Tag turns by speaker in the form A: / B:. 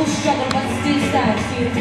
A: will struggle but still stand.